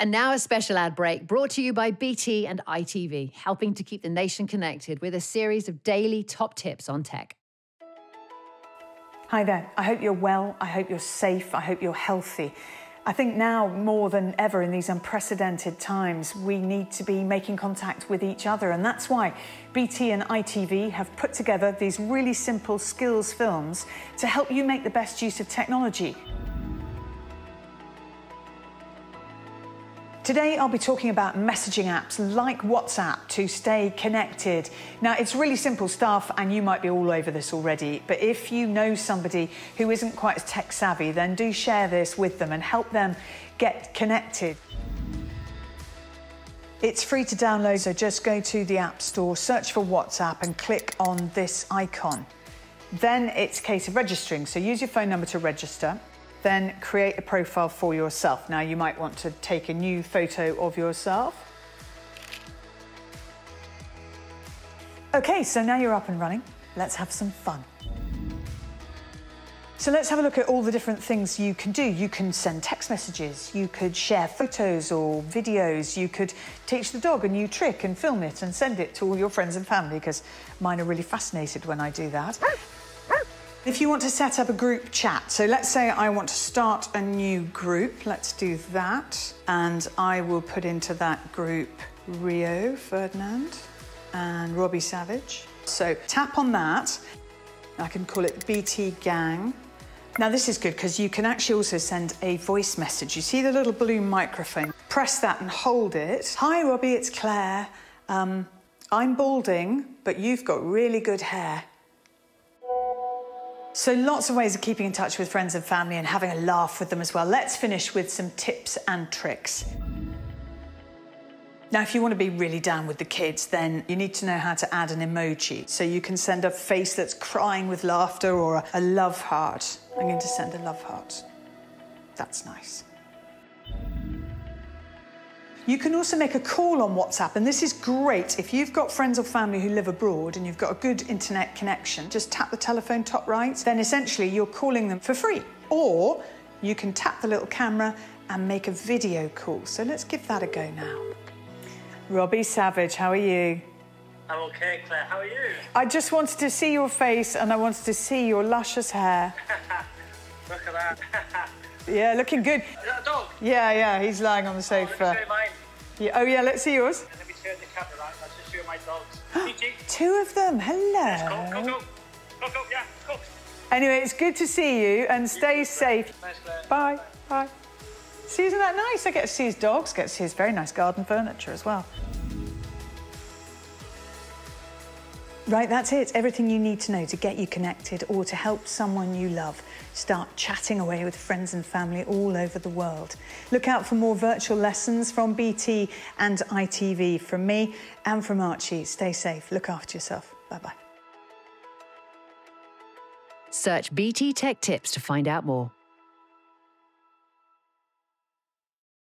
And now a special ad break brought to you by BT and ITV, helping to keep the nation connected with a series of daily top tips on tech. Hi there. I hope you're well. I hope you're safe. I hope you're healthy. I think now more than ever in these unprecedented times, we need to be making contact with each other. And that's why BT and ITV have put together these really simple skills films to help you make the best use of technology. Today, I'll be talking about messaging apps like WhatsApp to stay connected. Now, it's really simple stuff, and you might be all over this already. But if you know somebody who isn't quite as tech savvy, then do share this with them and help them get connected. It's free to download, so just go to the App Store, search for WhatsApp, and click on this icon. Then it's a case of registering, so use your phone number to register then create a profile for yourself. Now you might want to take a new photo of yourself. Okay, so now you're up and running. Let's have some fun. So let's have a look at all the different things you can do. You can send text messages, you could share photos or videos, you could teach the dog a new trick and film it and send it to all your friends and family because mine are really fascinated when I do that. If you want to set up a group chat, so let's say I want to start a new group, let's do that. And I will put into that group Rio Ferdinand and Robbie Savage. So tap on that. I can call it BT Gang. Now this is good because you can actually also send a voice message. You see the little blue microphone? Press that and hold it. Hi Robbie, it's Clare. Um, I'm balding, but you've got really good hair. So lots of ways of keeping in touch with friends and family and having a laugh with them as well. Let's finish with some tips and tricks. Now, if you want to be really down with the kids, then you need to know how to add an emoji. So you can send a face that's crying with laughter or a love heart. I'm going to send a love heart. That's nice. You can also make a call on WhatsApp, and this is great if you've got friends or family who live abroad and you've got a good internet connection. Just tap the telephone top right, then essentially you're calling them for free. Or you can tap the little camera and make a video call. So let's give that a go now. Robbie Savage, how are you? I'm okay, Clare. How are you? I just wanted to see your face and I wanted to see your luscious hair. Look at that. yeah, looking good. Is that a dog? Yeah, yeah, he's lying on the oh, sofa. Oh, yeah, oh, yeah, let's see yours. Let me turn the camera around. That's just two of my dogs. two of them. Hello. Yes, go, go, go. Go, go, yeah, go. Anyway, it's good to see you and stay safe. Thanks, Clare. Bye. Bye. See, isn't that nice? I get to see his dogs, get to see his very nice garden furniture as well. Right, that's it. Everything you need to know to get you connected or to help someone you love start chatting away with friends and family all over the world. Look out for more virtual lessons from BT and ITV from me and from Archie. Stay safe. Look after yourself. Bye bye. Search BT Tech Tips to find out more.